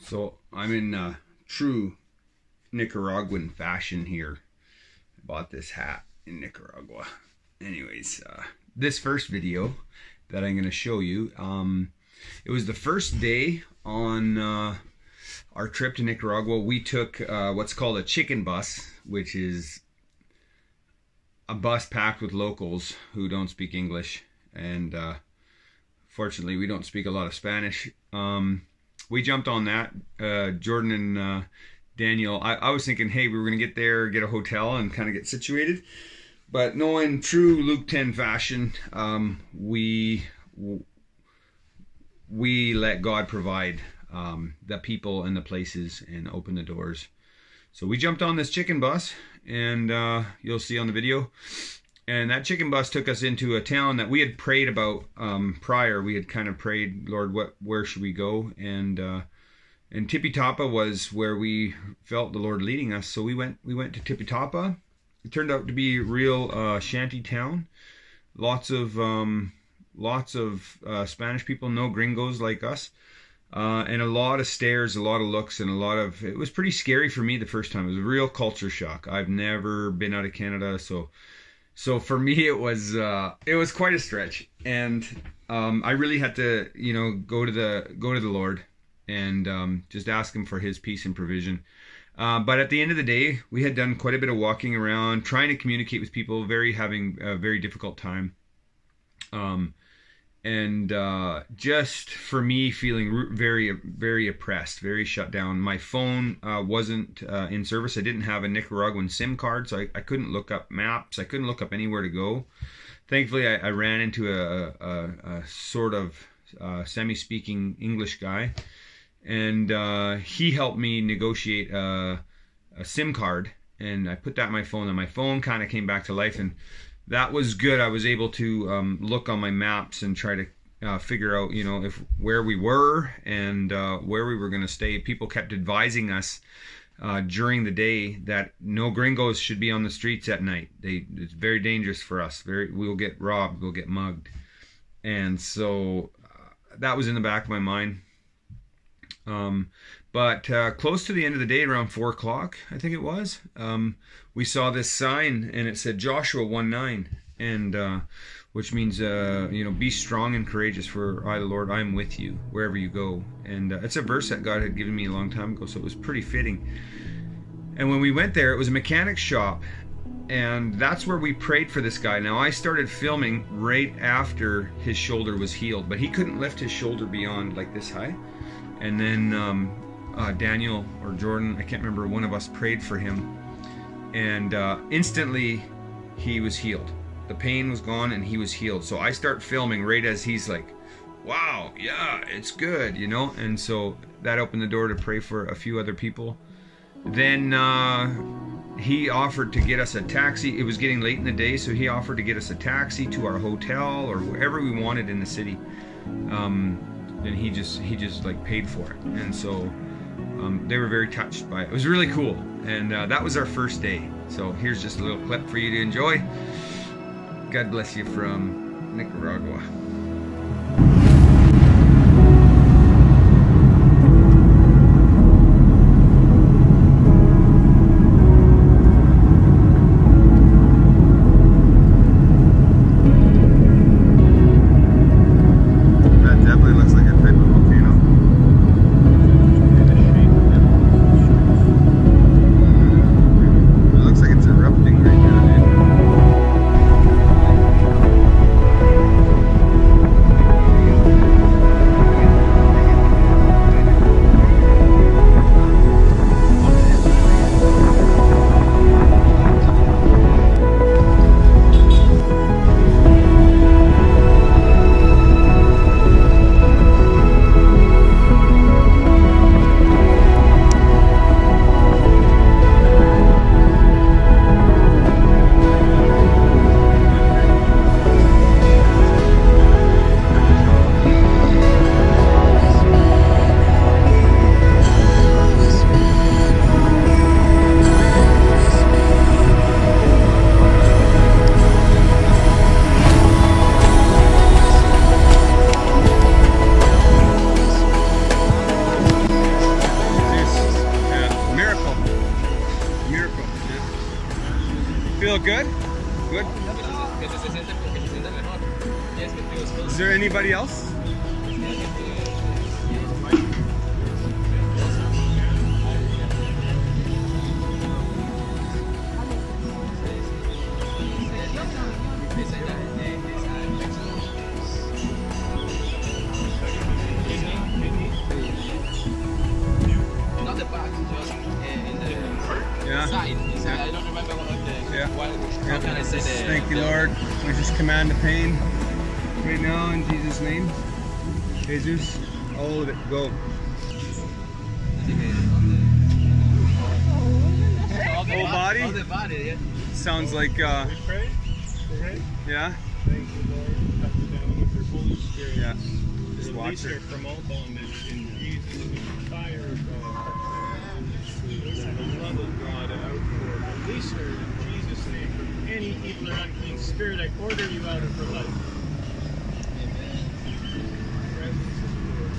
So I'm in uh, true Nicaraguan fashion here. I bought this hat in Nicaragua. Anyways, uh, this first video that I'm going to show you, um, it was the first day on uh, our trip to Nicaragua. We took uh, what's called a chicken bus, which is a bus packed with locals who don't speak English. And uh, fortunately, we don't speak a lot of Spanish. Um, we jumped on that. Uh, Jordan and uh, Daniel, I, I, was thinking, hey, we were going to get there, get a hotel, and kind of get situated. But knowing true Luke 10 fashion, um, we we let God provide um, the people and the places and open the doors. So we jumped on this chicken bus, and uh, you'll see on the video and that chicken bus took us into a town that we had prayed about um, prior. We had kind of prayed, Lord, what where should we go? And uh, and Tipitapa was where we felt the Lord leading us. So we went we went to Tipitapa. It turned out to be a real uh, shanty town. Lots of um, lots of uh, Spanish people, no gringos like us. Uh, and a lot of stares, a lot of looks, and a lot of. It was pretty scary for me the first time. It was a real culture shock. I've never been out of Canada, so so for me, it was uh, it was quite a stretch, and um, I really had to you know go to the go to the Lord and um, just ask Him for His peace and provision. Uh, but at the end of the day, we had done quite a bit of walking around, trying to communicate with people, very having a very difficult time. Um, and uh, just for me feeling very very oppressed very shut down. My phone uh, wasn't uh, in service. I didn't have a nicaraguan sim card so I, I, couldn't look up maps. I couldn't look up anywhere to go. Thankfully i, I ran into a, a, a sort of uh, semi-speaking english guy. And uh, he helped me negotiate a, a sim card. And i put that in my phone and my phone kind of came back to life. And that was good. I was able to um, look on my maps and try to uh, figure out, you know, if where we were and uh, where we were going to stay. People kept advising us uh, during the day that no gringos should be on the streets at night. They it's very dangerous for us. Very we'll get robbed, we'll get mugged, and so uh, that was in the back of my mind. Um, but uh, close to the end of the day, around four o'clock, I think it was, um, we saw this sign and it said Joshua 1 9, and uh, which means, uh, you know, be strong and courageous, for I, the Lord, I am with you wherever you go. And uh, it's a verse that God had given me a long time ago, so it was pretty fitting. And when we went there, it was a mechanic shop, and that's where we prayed for this guy. Now, I started filming right after his shoulder was healed, but he couldn't lift his shoulder beyond like this high. And then um, uh, Daniel or Jordan, I can't remember, one of us prayed for him, and uh, instantly he was healed. The pain was gone and he was healed. So I start filming right as he's like, wow, yeah, it's good, you know? And so that opened the door to pray for a few other people. Then uh, he offered to get us a taxi. It was getting late in the day, so he offered to get us a taxi to our hotel or wherever we wanted in the city. Um, and he just he just like paid for it, and so um, they were very touched by it. It was really cool, and uh, that was our first day. So here's just a little clip for you to enjoy. God bless you from Nicaragua. Que good? gustó. Is there anybody else? Command the pain right now in Jesus' name. Jesus, all of it, go. Whole body? All the body, yeah. Sounds like, uh, We pray, pray. yeah, Thank you, Lord. Touch down with your Holy Spirit. yeah. Just watch Release spirit. I order you out of her life. Presence of the Lord.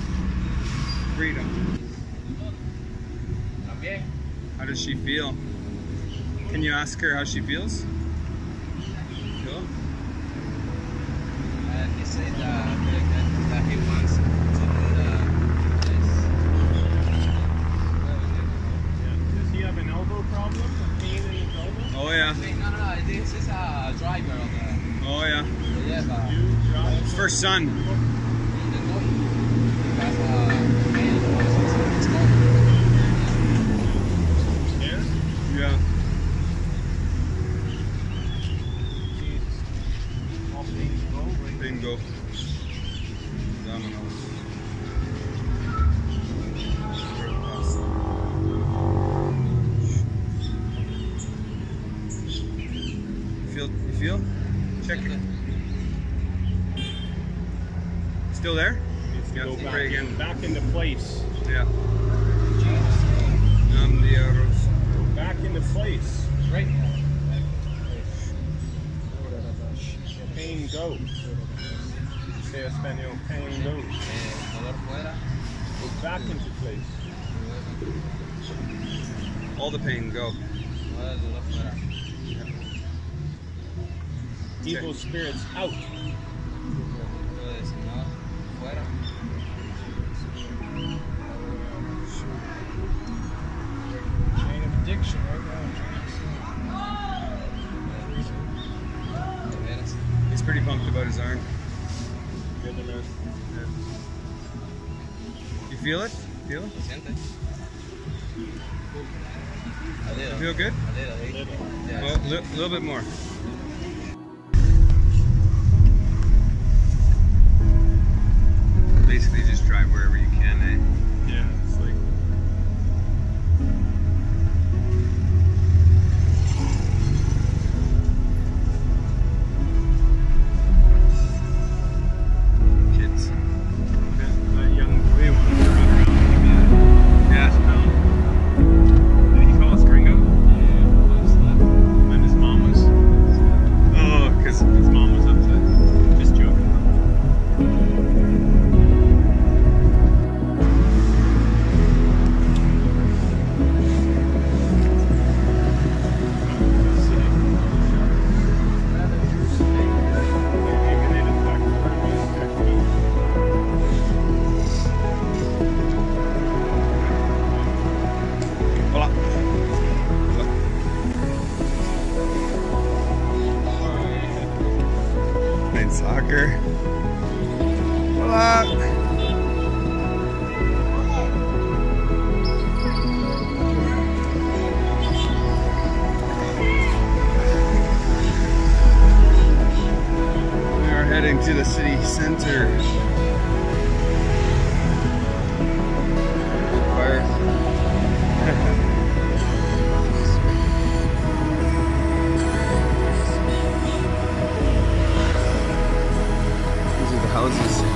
Freedom. How does she feel? Can you ask her how she feels? Cool. He said that, that, that he wants to the. Does he have an elbow problem? Oh yeah. No, no, no. This is a driver of the. oh yeah. Yeah, but. You drive. His first son. Feel? Check it. Still there? Needs to Yeah, go back, again. back into place. Yeah. Nam diaros. Back into place. Right. Pain go. Say Espanol, pain go. Dolor fuera. Go back into place. All the pain go. Evil spirits out. Lo de Señor fuera. Chain of addiction right De veras. He's pretty pumped about his arm. Good enough. You feel it? Feel it? ¿Lo sientes? A dedo. Feel good? A dedo, ahí. Little. Ya. Well, a little bit more. basically just drive wherever you can, eh? Yeah. To the city center. Fire. houses